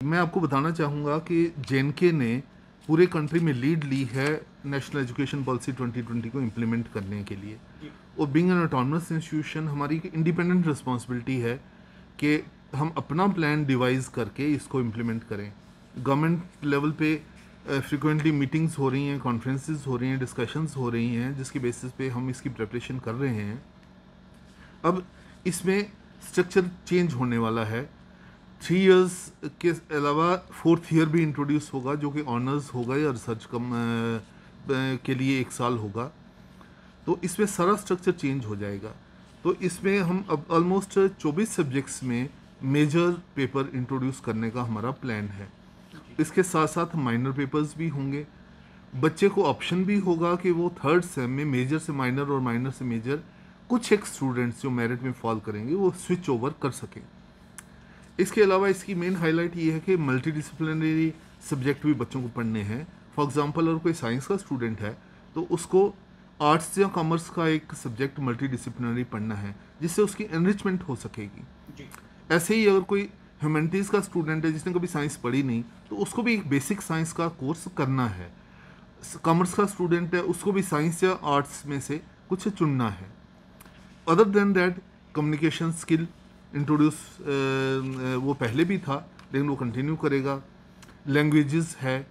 मैं आपको बताना चाहूँगा कि जे ने पूरे कंट्री में लीड ली है नेशनल एजुकेशन पॉलिसी 2020 को इम्प्लीमेंट करने के लिए। और बिंग एन ऑटोनमस इंस्टीट्यूशन हमारी इंडिपेंडेंट रिस्पॉन्सिबिलिटी है कि हम अपना प्लान डिवाइस करके इसको इम्प्लीमेंट करें। गवर्नमेंट लेवल पे फ्रिक्वेंटली मीटिंग्स हो रही हैं कॉन्फ्रेंसेस हो रही हैं डिस्कशंस हो रही हैं, जिसके बेसिस पे हम इसकी प्रिपरेशन कर रहे हैं। अब इसमें स्ट्रक्चर चेंज होने वाला है। थ्री इयर्स के अलावा फोर्थ ईयर भी इंट्रोड्यूस होगा जो कि ऑनर्स होगा या रिसर्च कम के लिए एक साल होगा। तो इसमें सारा स्ट्रक्चर चेंज हो जाएगा। तो इसमें हम अब ऑलमोस्ट 24 सब्जेक्ट्स में मेजर पेपर इंट्रोड्यूस करने का हमारा प्लान है। इसके साथ साथ माइनर पेपर्स भी होंगे। बच्चे को ऑप्शन भी होगा कि वो थर्ड सेम में मेजर से माइनर और माइनर से मेजर कुछ एक स्टूडेंट्स जो मेरिट में फॉल करेंगे वो स्विच ओवर कर सकें। इसके अलावा इसकी मेन हाईलाइट ये है कि मल्टी डिसिप्लिनरी सब्जेक्ट भी बच्चों को पढ़ने हैं। फॉर एग्जांपल अगर कोई साइंस का स्टूडेंट है तो उसको आर्ट्स या कॉमर्स का एक सब्जेक्ट मल्टी डिसिप्लिनरी पढ़ना है जिससे उसकी एनरिचमेंट हो सकेगी। ऐसे ही अगर कोई ह्यूमैनिटीज़ का स्टूडेंट है जिसने कभी साइंस पढ़ी नहीं तो उसको भी एक बेसिक साइंस का कोर्स करना है। कॉमर्स का स्टूडेंट है उसको भी साइंस या आर्ट्स में से कुछ चुनना है। Other than that communication skill introduce वो पहले भी था लेकिन वो कंटिन्यू करेगा। लैंग्वेजेस है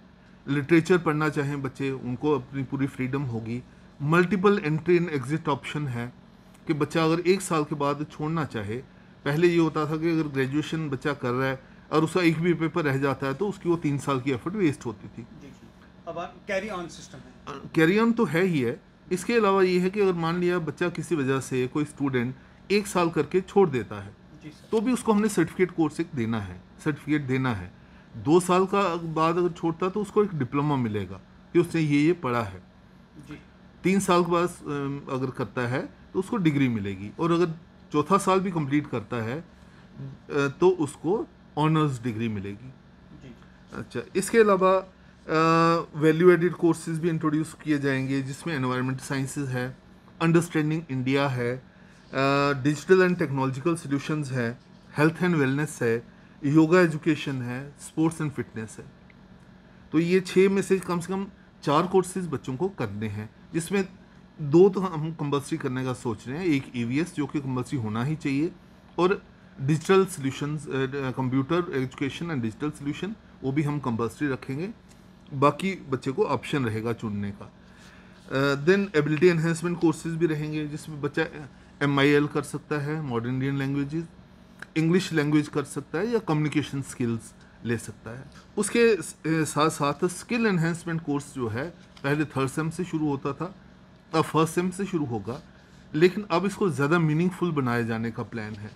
लिटरेचर पढ़ना चाहें बच्चे उनको अपनी पूरी फ्रीडम होगी। Multiple entry and exit option है कि बच्चा अगर एक साल के बाद छोड़ना चाहे पहले ये होता था कि अगर ग्रेजुएशन बच्चा कर रहा है और उसका एक भी पेपर रह जाता है तो उसकी वो तीन साल की एफर्ट वेस्ट होती थी। अब कैरी ऑन सिस्टम है। कैरी ऑन तो है ही है। इसके अलावा ये है कि अगर मान लिया बच्चा किसी वजह से कोई स्टूडेंट एक साल करके छोड़ देता है तो भी उसको हमने सर्टिफिकेट कोर्स एक देना है सर्टिफिकेट देना है। दो साल का बाद अगर छोड़ता तो उसको एक डिप्लोमा मिलेगा कि उसने ये ये पढ़ा है। जी। तीन साल के बाद अगर करता है तो उसको डिग्री मिलेगी। और अगर चौथा साल भी कंप्लीट करता है तो उसको ऑनर्स डिग्री मिलेगी। जी। अच्छा इसके अलावा वैल्यू एडिड कोर्सेज भी इंट्रोड्यूस किए जाएँगे जिसमें एनवायरनमेंट साइंसेज है अंडरस्टैंडिंग इंडिया है डिजिटल एंड टेक्नोलॉजिकल सॉल्यूशंस है हेल्थ एंड वेलनेस है योगा एजुकेशन है स्पोर्ट्स एंड फिटनेस है। तो ये छः में से कम से कम चार कोर्सेज बच्चों को करने हैं, जिसमें दो तो हम कंपल्सरी करने का सोच रहे हैं, एक ई जो कि कंपल्सरी होना ही चाहिए, और digital solutions computer education and digital solution वो भी हम कंपल्सरी रखेंगे, बाकी बच्चे को ऑप्शन रहेगा चुनने का। देन एबिलिटी एनहेंसमेंट कोर्सेज भी रहेंगे, जिसमें बच्चा एम आई एल कर सकता है modern Indian languages English language कर सकता है या कम्युनिकेशन स्किल्स ले सकता है। उसके साथ साथ स्किल एनहेंसमेंट कोर्स जो है, पहले थर्ड सेम से शुरू होता था, अब फ़र्स्ट सेम से शुरू होगा, लेकिन अब इसको ज़्यादा मीनिंगफुल बनाए जाने का प्लान है।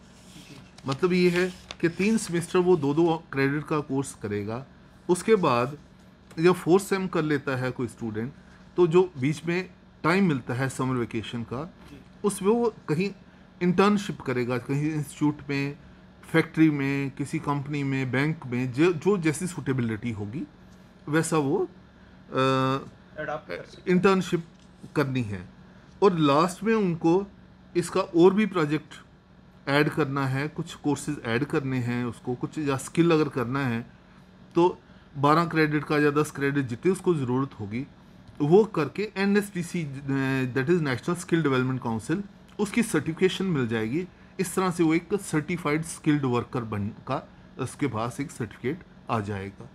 मतलब ये है कि तीन सेमेस्टर वो दो दो क्रेडिट का कोर्स करेगा, उसके बाद जब फोर्थ सेम कर लेता है कोई स्टूडेंट तो जो बीच में टाइम मिलता है समर वेकेशन का उसमें वो कहीं इंटर्नशिप करेगा कहीं इंस्टीट्यूट में फैक्ट्री में किसी कंपनी में बैंक में जो जो जैसी सूटेबिलिटी होगी वैसा वो इंटर्नशिप करनी है। और लास्ट में उनको इसका और भी प्रोजेक्ट ऐड करना है कुछ कोर्सेज ऐड करने हैं उसको कुछ या स्किल अगर करना है तो 12 क्रेडिट का या 10 क्रेडिट जितनी उसको ज़रूरत होगी वो करके N S T C that is national skill development council उसकी सर्टिफिकेशन मिल जाएगी। इस तरह से वो एक सर्टिफाइड स्किल्ड वर्कर बन का उसके पास एक सर्टिफिकेट आ जाएगा।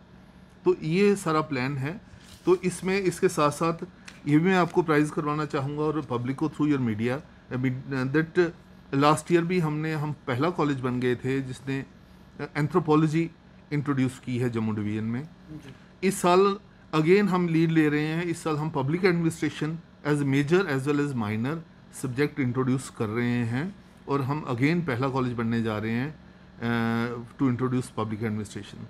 तो ये सारा प्लान है। तो इसमें इसके साथ साथ ये भी मैं आपको प्राइज़ करवाना चाहूँगा और पब्लिक को through your media that last year भी हमने हम पहला कॉलेज बन गए थे जिसने एंथ्रोपोलॉजी इंट्रोड्यूस की है जम्मू डिवीज़न में। इस साल अगेन हम लीड ले रहे हैं। इस साल हम public administration as major as well as minor subject introduce कर रहे हैं और हम अगेन पहला कॉलेज बनने जा रहे हैं टू इंट्रोड्यूस पब्लिक एडमिनिस्ट्रेशन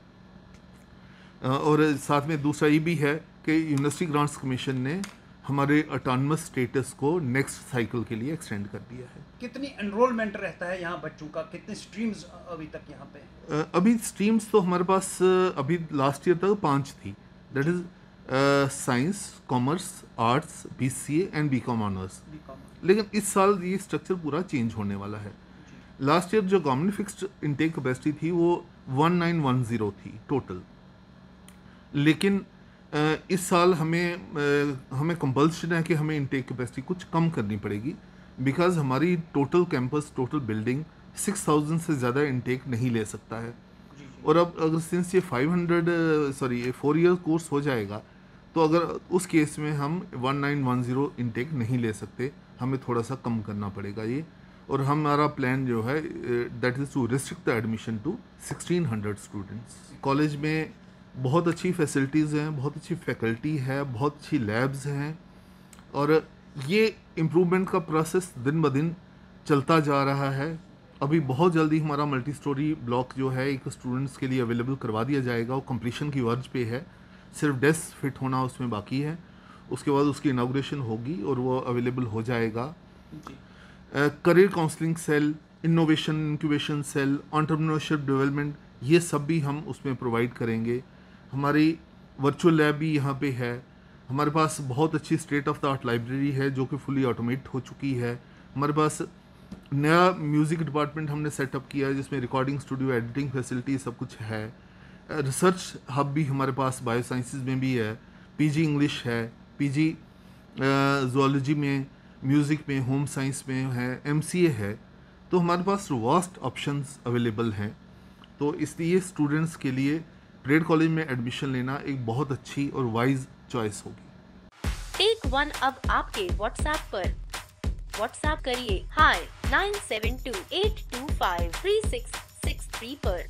और साथ में दूसरा ये भी है कि यूनिवर्सिटी ग्रांट्स कमीशन ने हमारे अटानमस स्टेटस को नेक्स्ट साइकिल के लिए एक्सटेंड कर दिया है। कितनी एनरोलमेंट रहता है यहाँ बच्चों का? कितने स्ट्रीम्स अभी तक यहाँ पे? अभी स्ट्रीम्स तो हमारे पास अभी लास्ट ईयर तक पाँच थी। That is science commerce arts B C and B com honours लेकिन इस साल ये स्ट्रक्चर पूरा चेंज होने वाला है। लास्ट ईयर जो गवर्नमेंट फिक्स्ड इनटेक कैपेसिटी थी वो 1910 थी टोटल लेकिन अ, इस साल हमें अ, हमें कंपल्शन है कि हमें इनटेक कैपेसिटी कुछ कम करनी पड़ेगी। बिकॉज़ हमारी टोटल कैंपस टोटल बिल्डिंग 6000 से ज़्यादा इनटेक नहीं ले सकता है। और अब अगर सिंस ये 500 सॉरी ये फोर ईयर कोर्स हो जाएगा तो अगर उस केस में हम 1910 इनटेक नहीं ले सकते, हमें थोड़ा सा कम करना पड़ेगा ये। और हमारा प्लान जो है that is to restrict the admission to 1600 students college में बहुत अच्छी फैसिलिटीज़ हैं, बहुत अच्छी फैकल्टी है, बहुत अच्छी लैब्स हैं, और ये इम्प्रूवमेंट का प्रोसेस दिन ब दिन चलता जा रहा है। अभी बहुत जल्दी हमारा मल्टी स्टोरी ब्लॉक जो है एक स्टूडेंट्स के लिए अवेलेबल करवा दिया जाएगा। वो कंप्लीशन की वर्ज पे है। सिर्फ़ डेस्क फिट होना उसमें बाकी है। उसके बाद उसकी इनाग्रेशन होगी और वो अवेलेबल हो जाएगा। Career counselling cell innovation incubation cell entrepreneurship development ये सब भी हम उसमें प्रोवाइड करेंगे। हमारी वर्चुअल लैब भी यहाँ पे है। हमारे पास बहुत अच्छी state of the art library है जो कि फुली ऑटोमेट हो चुकी है। हमारे पास नया म्यूज़िक डिपार्टमेंट हमने सेटअप किया है, जिसमें रिकॉर्डिंग स्टूडियो एडिटिंग फैसिलिटी सब कुछ है। रिसर्च हब भी हमारे पास बायो साइंसेज में भी है। पीजी इंग्लिश है। पीजी जोलॉजी में म्यूज़िक में होम साइंस में है। एमसीए है। तो हमारे पास वास्ट ऑप्शंस अवेलेबल हैं। तो इसलिए स्टूडेंट्स के लिए परेड कॉलेज में एडमिशन लेना एक बहुत अच्छी और वाइज चॉइस होगी। टेक वन अब आपके व्हाट्सएप पर। व्हाट्सएप करिए। High nine seven two eight two five three six six three पर।